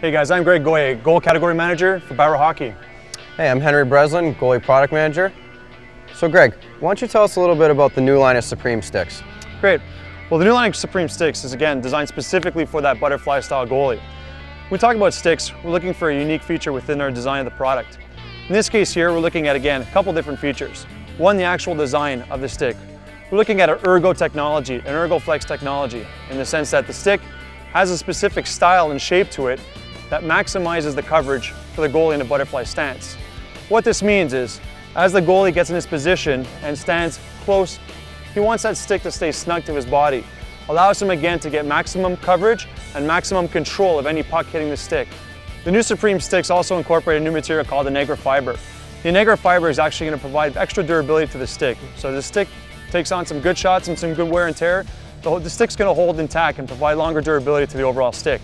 Hey guys, I'm Greg Goy, goal category manager for Bauer Hockey. Hey, I'm Henry Breslin, goalie product manager. So Greg, why don't you tell us a little bit about the new line of Supreme sticks? Great. Well, the new line of Supreme sticks is again designed specifically for that butterfly style goalie. When we talk about sticks, we're looking for a unique feature within our design of the product. In this case here, we're looking at again a couple different features. One, the actual design of the stick. We're looking at an ergo technology, an ergo flex technology, in the sense that the stick has a specific style and shape to it that maximizes the coverage for the goalie in a butterfly stance. What this means is, as the goalie gets in his position and stands close, he wants that stick to stay snug to his body. Allows him again to get maximum coverage and maximum control of any puck hitting the stick. The new Supreme sticks also incorporate a new material called the Negra fiber. The Negra fiber is actually going to provide extra durability to the stick. So the stick takes on some good shots and some good wear and tear. The, the stick's going to hold intact and provide longer durability to the overall stick.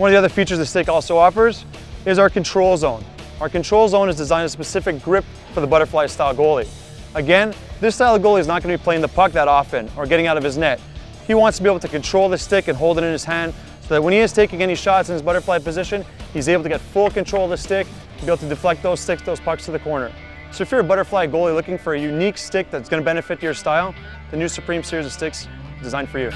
One of the other features the stick also offers is our control zone. Our control zone is designed a specific grip for the butterfly style goalie. Again, this style of goalie is not going to be playing the puck that often or getting out of his net. He wants to be able to control the stick and hold it in his hand so that when he is taking any shots in his butterfly position, he's able to get full control of the stick and be able to deflect those sticks, those pucks to the corner. So if you're a butterfly goalie looking for a unique stick that's going to benefit your style, the new Supreme series of sticks is designed for you.